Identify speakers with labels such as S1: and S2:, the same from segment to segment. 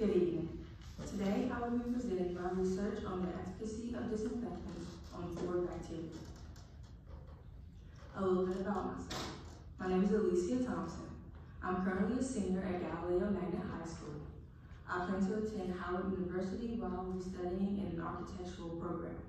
S1: Good evening. Today, I will be presenting my research on the efficacy of disinfectants on four bacteria. A little bit about myself. My name is Aleyssia Thompson. I'm currently a senior at Galileo Magnet High School. I plan to attend Howard University while be studying in an architectural program.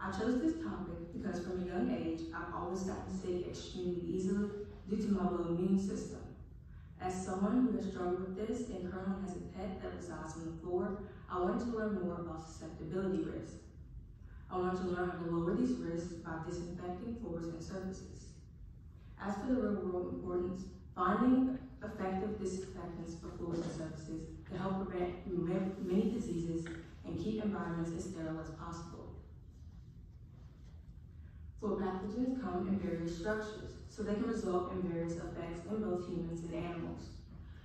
S1: I chose this topic because from a young age, I've always gotten sick extremely easily due to my low immune system. As someone who has struggled with this and currently has a pet that resides on the floor, I wanted to learn more about susceptibility risks. I wanted to learn how to lower these risks by disinfecting floors and surfaces. As for the real world importance, finding effective disinfectants for floors and surfaces to help prevent many diseases and keep environments as sterile as possible. Floor pathogens come in various structures, so they can result in various effects in both humans and animals.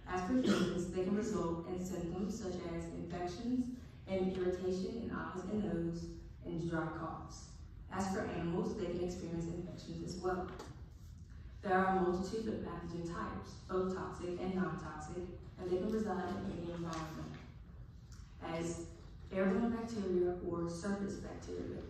S1: As for humans, they can result in symptoms such as infections and irritation in eyes and nose and dry coughs. As for animals, they can experience infections as well. There are a multitude of pathogen types, both toxic and non-toxic, and they can reside in any environment as airborne bacteria or surface bacteria.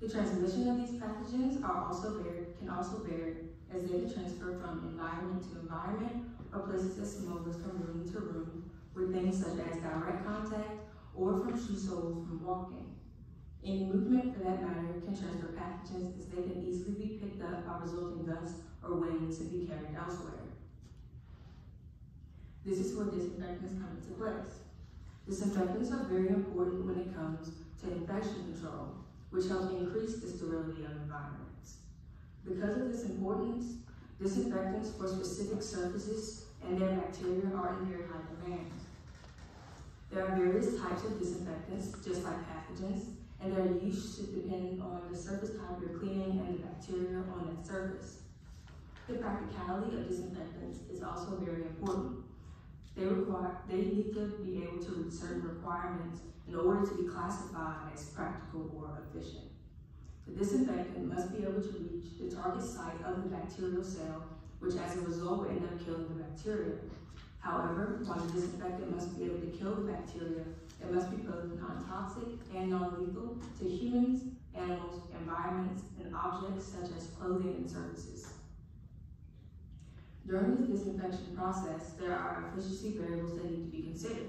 S1: The transmission of these pathogens are also varied, can also vary as they can transfer from environment to environment or places small as from room to room with things such as direct contact or from shoe soles from walking. Any movement, for that matter, can transfer pathogens as they can easily be picked up by resulting dust or wind to be carried elsewhere. This is where disinfectants come into place. Disinfectants are very important when it comes to infection control, which helps increase the sterility of environments. Because of this importance, disinfectants for specific surfaces and their bacteria are in very high demand. There are various types of disinfectants, just like pathogens, and their use should depend on the surface type you're cleaning and the bacteria on that surface. The practicality of disinfectants is also very important. They require, they need to be able to meet certain requirements in order to be classified as practical or efficient. The disinfectant must be able to reach the target site of the bacterial cell, which as a result will end up killing the bacteria. However, while the disinfectant must be able to kill the bacteria, it must be both non-toxic and non-lethal to humans, animals, environments, and objects such as clothing and surfaces. During the disinfection process, there are efficiency variables that need to be considered,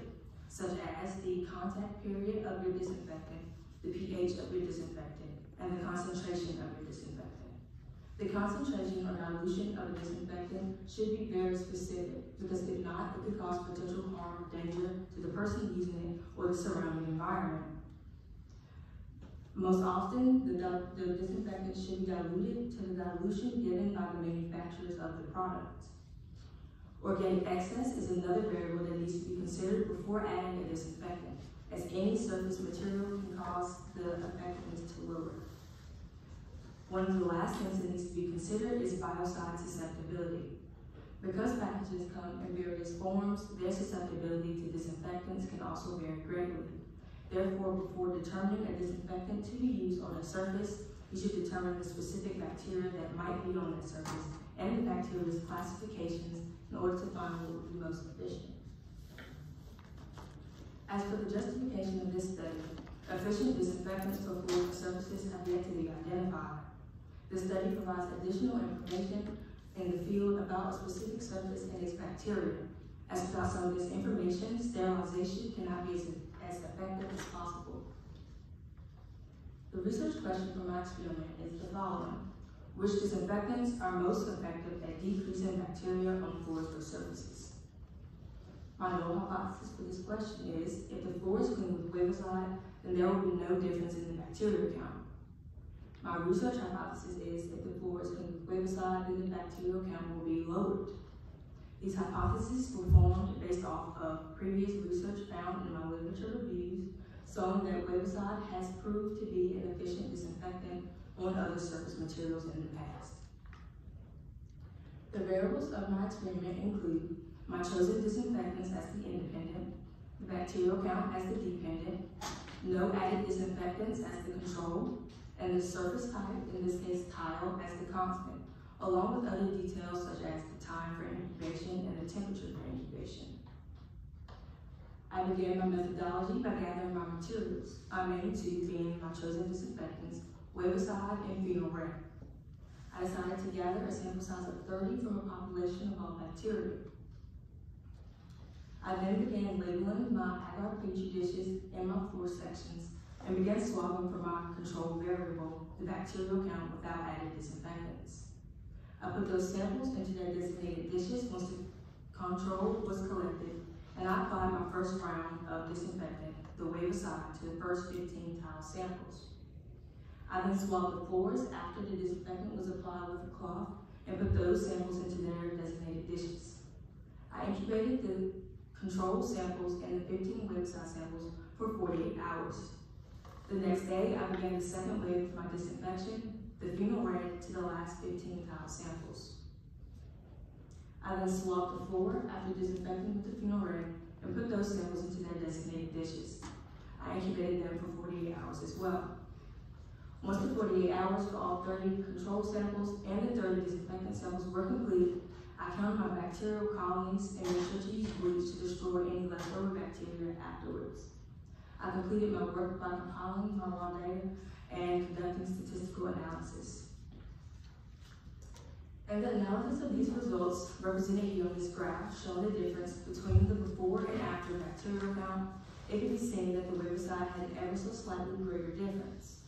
S1: such as the contact period of your disinfectant, the pH of your disinfectant, and the concentration of your disinfectant. The concentration or dilution of a disinfectant should be very specific because if not, it could cause potential harm or danger to the person using it or the surrounding environment. Most often, the, the disinfectant should be diluted to the dilution given by the manufacturers of the product. Organic excess is another variable that needs to be considered before adding a disinfectant, as any surface material can cause the effectiveness to lower. One of the last things that needs to be considered is biocide susceptibility. Because pathogens come in various forms, their susceptibility to disinfectants can also vary greatly. Therefore, before determining a disinfectant to be used on a surface, you should determine the specific bacteria that might be on that surface and the bacteria's classifications in order to find what would be most efficient. As for the justification of this study, efficient disinfectants for floors and surfaces have yet to be identified. The study provides additional information in the field about a specific surface and its bacteria. As without some of this information, sterilization cannot be as, as effective as possible. The research question for my experiment is the following. Which disinfectants are most effective at decreasing bacteria on floors or surfaces? My null hypothesis for this question is, if the floor is clean with Wavicide, then there will be no difference in the bacteria count. My research hypothesis is if the floor is Wavicide, then the bacterial count will be lowered. These hypotheses were formed based off of previous research found in my literature reviews, showing that Wavicide has proved to be an efficient disinfectant on other surface materials in the past. The variables of my experiment include my chosen disinfectants as the independent, the bacterial count as the dependent, no added disinfectants as the control, and the surface type, in this case tile, as the constant, along with other details such as the time for incubation and the temperature for incubation. I began my methodology by gathering my materials, my main two being my chosen disinfectants, Wavicide and Phenol Red. I decided to gather a sample size of 30 from a population of all bacteria. I then began labeling my agar petri dishes and my floor sections and began swabbing for my control variable, the bacterial count without added disinfectants. I put those samples into their designated dishes once the control was collected, and I applied my first round of disinfectant, the Wavicide, to the first 15 tile samples. I then swabbed the floors after the disinfectant was applied with a cloth and put those samples into their designated dishes. I incubated the control samples and the 15 Wavicide samples for 48 hours. The next day, I began the second wave of my disinfection, the phenol red, to the last 15 tile samples. I then swabbed the floor after disinfecting with the phenol red and put those samples into their designated dishes. I incubated them for 48 hours as well. Once the 48 hours for all 30 control samples and the 30 disinfectant samples were complete, I counted my bacterial colonies and sure to use bleach to destroy any leftover bacteria afterwards. I completed my work by compiling my raw data and conducting statistical analysis. And the analysis of these results represented here on this graph show the difference between the before and after bacterial count, it can be seen that the Wavicide had an ever so slightly greater difference.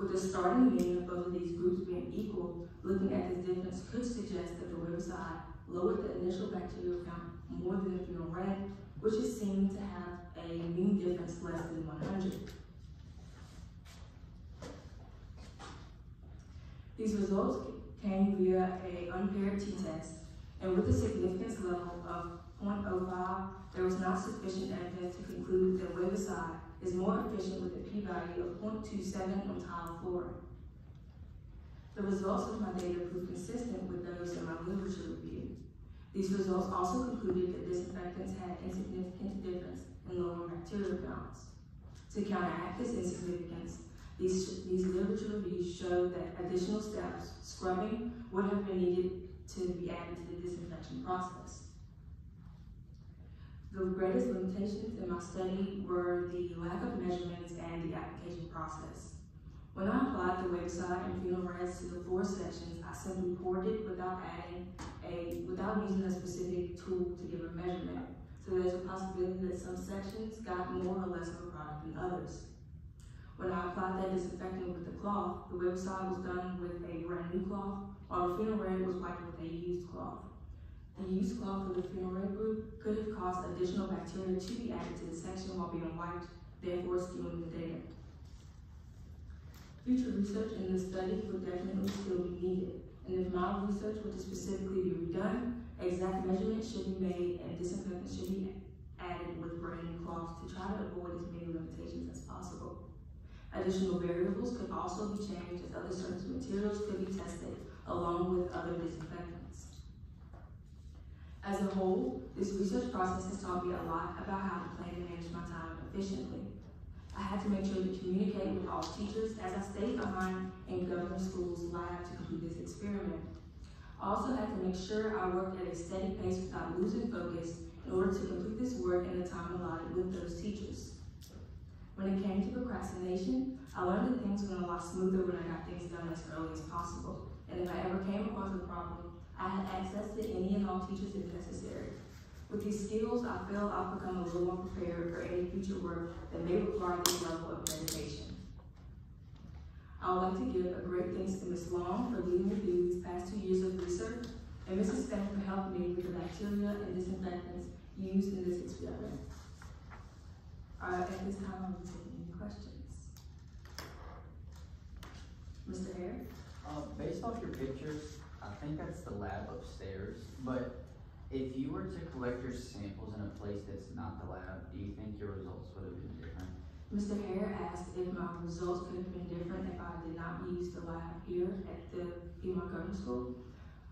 S1: With the starting mean of both of these groups being equal, looking at this difference could suggest that the Wavicide lowered the initial bacterial count more than the phenol red, which is seen to have a mean difference less than 100. These results came via a unpaired t-test, and with a significance level of 0.05, there was not sufficient evidence to conclude that Wavicide is more efficient with a p-value of 0.27 on tile floor. The results of my data proved consistent with those in my literature review. These results also concluded that disinfectants had insignificant difference in lowering bacterial counts. To counteract this insignificance, these, these literature reviews showed that additional steps, scrubbing, would have been needed to be added to the disinfection process. The greatest limitations in my study were the lack of measurements and the application process. When I applied the Wavicide and phenol reds to the four sections, I simply poured it without adding a, without using a specific tool to give a measurement. So there's a possibility that some sections got more or less of a product than others. When I applied that disinfectant with the cloth, the Wavicide was done with a brand new cloth, while the phenol red was wiped with a used cloth. The used cloth for the red group could have caused additional bacteria to be added to the section while being wiped, therefore skewing the data. Future research in this study would definitely still be needed, and if my research were to specifically be redone, exact measurements should be made and disinfectant should be added with brand new cloths to try to avoid as many limitations as possible. Additional variables could also be changed as other surface materials could be tested along with other disinfectants. As a whole, this research process has taught me a lot about how to plan and manage my time efficiently. I had to make sure to communicate with all teachers as I stayed behind in Governor's School's lab to complete this experiment. I also had to make sure I worked at a steady pace without losing focus in order to complete this work in the time allotted with those teachers. When it came to procrastination, I learned that things went a lot smoother when I got things done as early as possible. And if I ever came across a problem, I had access to any and all teachers if necessary. With these skills, I feel I've become a little more prepared for any future work that may require this level of dedication. I would like to give a great thanks to Ms. Long for leading me through these past two years of research, and Mrs. Spank for helping me with the bacteria and disinfectants used in this experiment. Uh, at this time, I'm taking any questions. Mr. Hare?
S2: Uh, based off your pictures, I think that's the lab upstairs, but if you were to collect your samples in a place that's not the lab, do you think your results would have been different?
S1: Mr. Hare asked if my results could have been different if I did not use the lab here at the Piedmont Governor's School.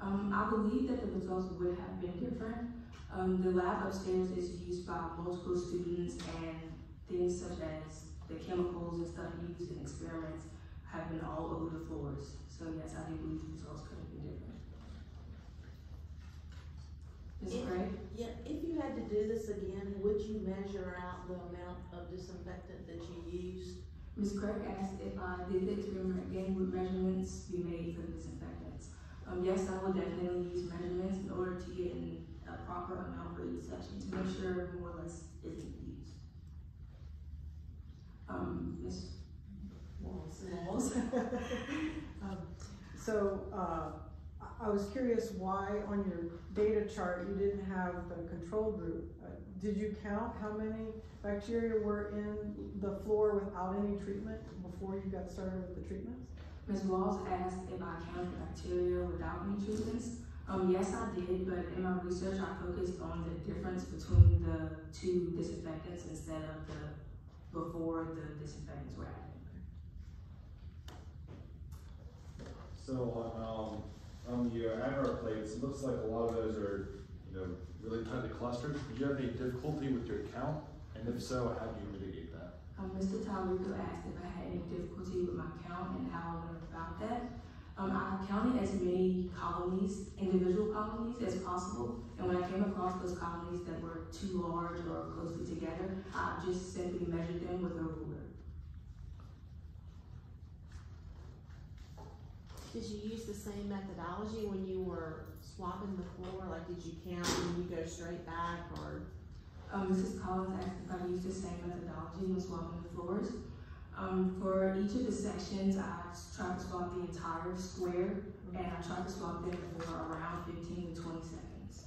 S1: Um, I believe that the results would have been different. Um, the lab upstairs is used by multiple students and things such as the chemicals and stuff used in experiments have been all over the floors. So yes, I do believe the results could. Ms.
S3: If-
S1: Gray?
S3: Yeah, if you had to do this again, would you measure out the amount of disinfectant that you used?
S1: Ms. Craig asked if I did the experiment again, would measurements be made for the disinfectants? Um, yes, I will definitely use measurements in order to get in a proper amount for each section to make sure more or less isn't used. Um, Ms. Walls. Walls.
S4: Um, So, uh, I, I was curious why on your data chart you didn't have the control group. Uh, Did you count how many bacteria were in the floor without any treatment before you got started with the treatments?
S1: Ms. Walls asked if I counted bacteria without any treatments. Um, yes, I did, but in my research, I focused on the difference between the two disinfectants instead of the before the disinfectants were added.
S5: So on, um, on the uh, plates, it looks like a lot of those are, you know, really tightly clustered. Did you have any difficulty with your count? And if so, how do you mitigate that?
S1: Um, Mr. Talrico asked if I had any difficulty with my count and how I went about that. Um, I counted as many colonies, individual colonies as possible, and when I came across those colonies that were too large or closely together, I just simply measured them with a
S3: Did you use the same methodology when you were swabbing the floor? Like, did you count and you go straight back or?
S1: Um, Mrs. Collins asked if I used the same methodology when swabbing the floors. Um, for each of the sections, I tried to swab the entire square, and I tried to swab them for around fifteen to twenty seconds.